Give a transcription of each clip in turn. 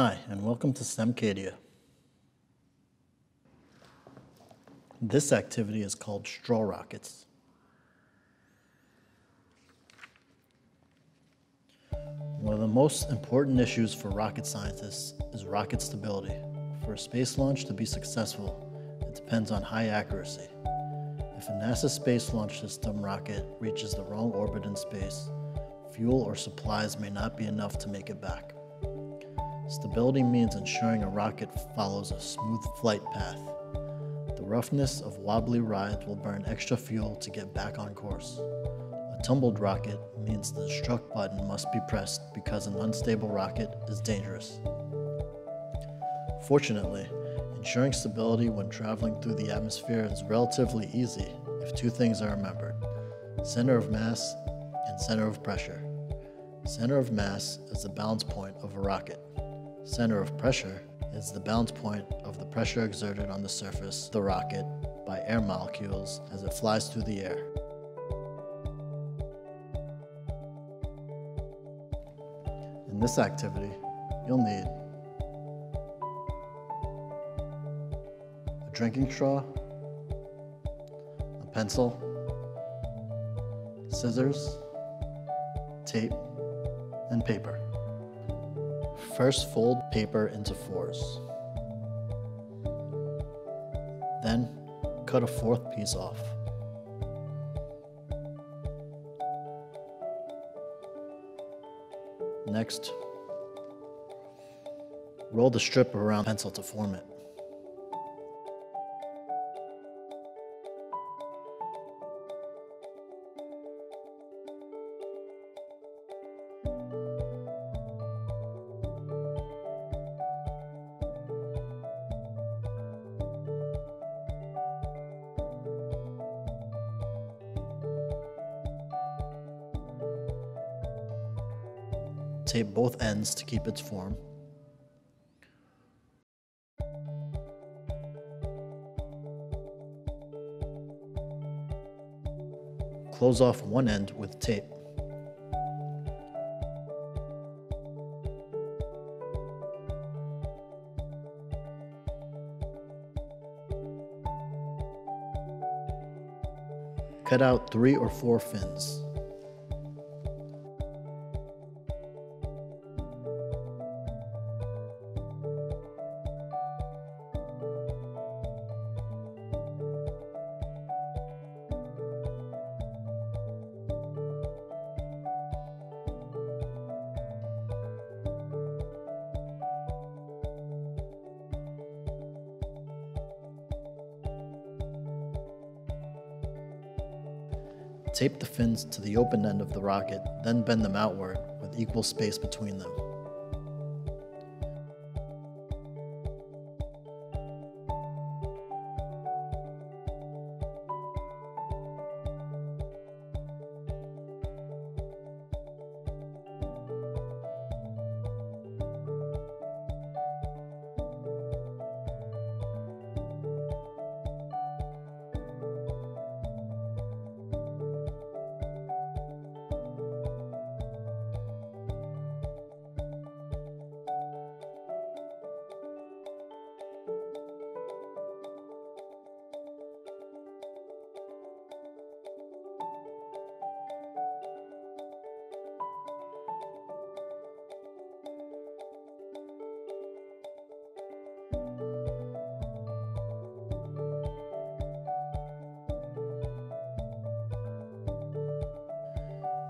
Hi, and welcome to STEMcadia. This activity is called straw rockets. One of the most important issues for rocket scientists is rocket stability. For a space launch to be successful, it depends on high accuracy. If a NASA Space Launch System rocket reaches the wrong orbit in space, fuel or supplies may not be enough to make it back. Stability means ensuring a rocket follows a smooth flight path. The roughness of wobbly rides will burn extra fuel to get back on course. A tumbled rocket means the destruct button must be pressed because an unstable rocket is dangerous. Fortunately, ensuring stability when traveling through the atmosphere is relatively easy if two things are remembered center of mass and center of pressure. Center of mass is the balance point of a rocket. Center of pressure is the balance point of the pressure exerted on the surface of the rocket by air molecules as it flies through the air. In this activity, you'll need a drinking straw, a pencil, scissors, tape, and paper. First fold paper into fours. Then cut a fourth piece off. Next, roll the strip around the pencil to form it. Tape both ends to keep its form. Close off one end with tape. Cut out three or four fins. Tape the fins to the open end of the rocket, then bend them outward with equal space between them.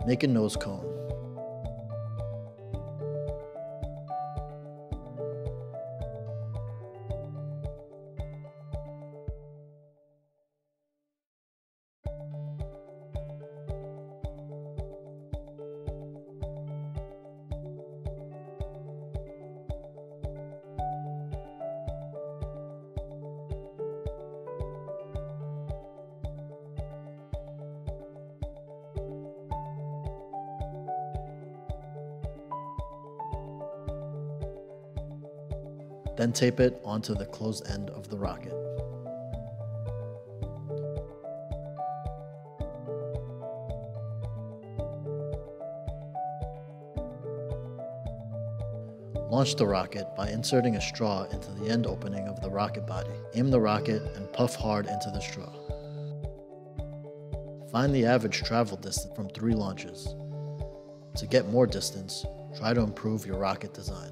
Make a nose cone. Then tape it onto the closed end of the rocket. Launch the rocket by inserting a straw into the end opening of the rocket body. Aim the rocket and puff hard into the straw. Find the average travel distance from three launches. To get more distance, try to improve your rocket design.